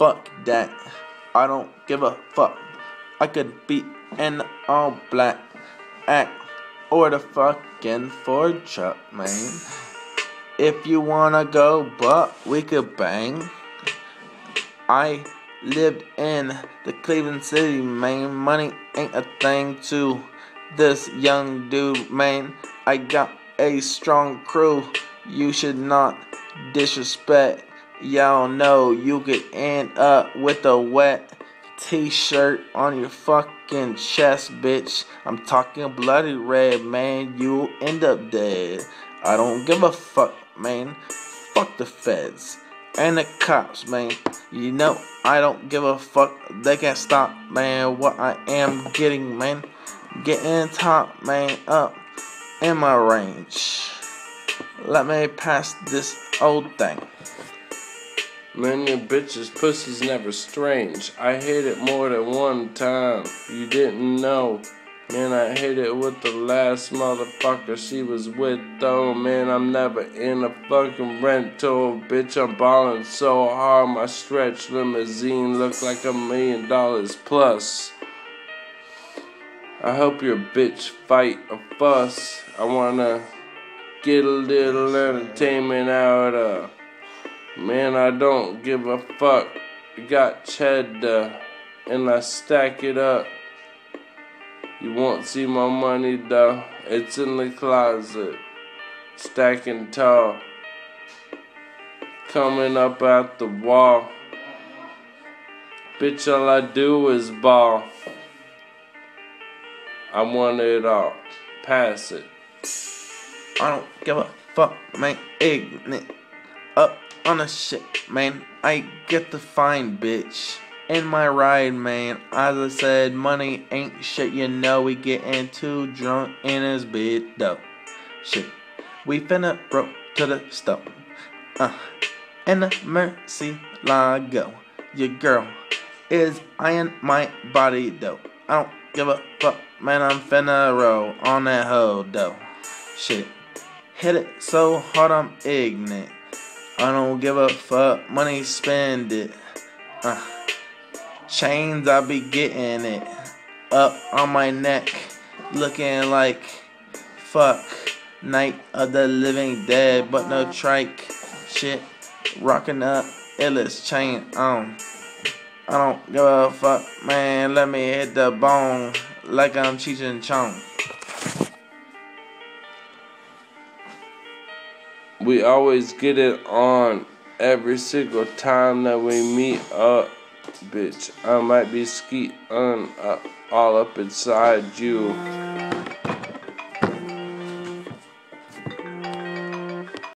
fuck that. I don't give a fuck. I could be in all black act or the fucking Ford truck, man. If you wanna go, but we could bang. I lived in the Cleveland City, man. Money ain't a thing to this young dude, man. I got a strong crew. You should not disrespect. Y'all know you could end up with a wet t-shirt on your fucking chest, bitch. I'm talking bloody red, man. You end up dead. I don't give a fuck, man. Fuck the feds and the cops, man. You know I don't give a fuck. They can't stop, man. What I am getting, man. Getting top, man, up in my range. Let me pass this old thing. Man, your bitch's pussy's never strange. I hit it more than one time. You didn't know. Man, I hit it with the last motherfucker she was with, though. Man, I'm never in a fucking rental. Bitch, I'm ballin' so hard, my stretch limousine look like a million dollars plus. I hope your bitch fight a fuss. I wanna get a little entertainment out of. Man, I don't give a fuck. Got cheddar and I stack it up. You won't see my money though. It's in the closet, stacking tall. Coming up out the wall. Bitch, all I do is ball. I want it all. Pass it. I don't give a fuck, man. Ignorant. Up on a shit, man. I get the fine, bitch. In my ride, man. As I said, money ain't shit. You know we getting too drunk in his bed, though. Shit. We finna broke to the stove. Uh. In the mercy go. Your girl is eyeing my body, though. I don't give a fuck, man. I'm finna roll on that hoe, though. Shit. Hit it so hard I'm ignorant. I don't give a fuck. Money spend it. Uh. Chains I be getting it. Up on my neck. Looking like fuck. Night of the living dead, but no trike. Shit. Rocking up illest chain on. I don't give a fuck, man. Let me hit the bone like I'm Cheech and Chong. We always get it on every single time that we meet up, bitch. I might be skeeting uh, all up inside you.